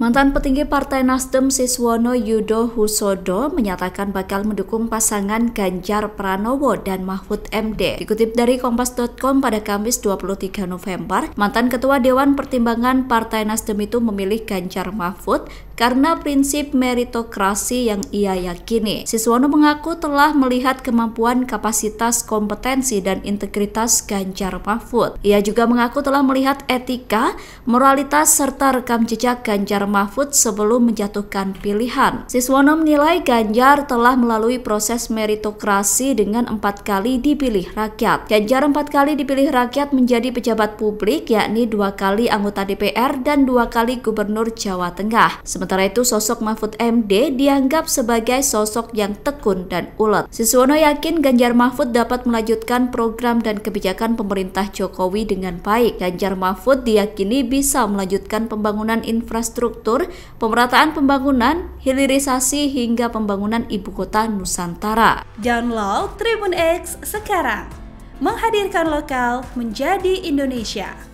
Mantan petinggi Partai Nasdem Siswono Yudo Husodo menyatakan bakal mendukung pasangan Ganjar Pranowo dan Mahfud MD. Dikutip dari kompas.com pada Kamis 23 November, mantan Ketua Dewan Pertimbangan Partai Nasdem itu memilih Ganjar Mahfud karena prinsip meritokrasi yang ia yakini. Siswono mengaku telah melihat kemampuan, kapasitas, kompetensi, dan integritas Ganjar Mahfud. Ia juga mengaku telah melihat etika, moralitas, serta rekam jejak Ganjar Mahfud sebelum menjatuhkan pilihan. Siswono menilai Ganjar telah melalui proses meritokrasi dengan empat kali dipilih rakyat. Ganjar empat kali dipilih rakyat menjadi pejabat publik, yakni dua kali anggota DPR dan dua kali gubernur Jawa Tengah. Sementara itu sosok Mahfud MD dianggap sebagai sosok yang tekun dan ulet. Siswono yakin Ganjar Mahfud dapat melanjutkan program dan kebijakan pemerintah Jokowi dengan baik. Ganjar Mahfud diyakini bisa melanjutkan pembangunan infrastruktur, pemerataan pembangunan, hilirisasi hingga pembangunan ibu kota Nusantara. Download Tribun X sekarang. Menghadirkan lokal menjadi Indonesia.